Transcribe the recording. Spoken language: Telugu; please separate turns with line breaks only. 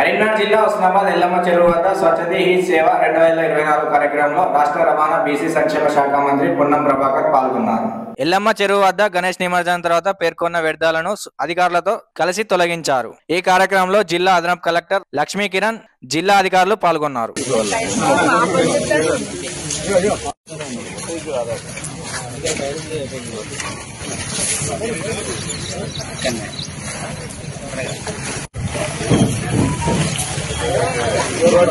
కరీంనగర్ జిల్లా హుస్నాబాద్ ఎల్లమ్మ చెరువు వద్ద స్వచ్ఛతి హీ సేవ రెండు వేల ఇరవై నాలుగు కార్యక్రమంలో రాష్ట్ర రవాణా బీసీ సంక్షేమ శాఖ మంత్రి పొన్నం ప్రభాకర్ పాల్గొన్నారు. ఎల్లమ్మ చెరువు వద్ద గణేష్ నిమజ్జనం తర్వాత పేర్కొన్న వ్యర్థాలను అధికారులతో కలిసి తొలగించారు. ఈ కార్యక్రమంలో జిల్లా అదనపు కలెక్టర్ లక్ష్మీ కిరణ్ జిల్లా అధికారులు పాల్గొన్నారు. ఎక్కడ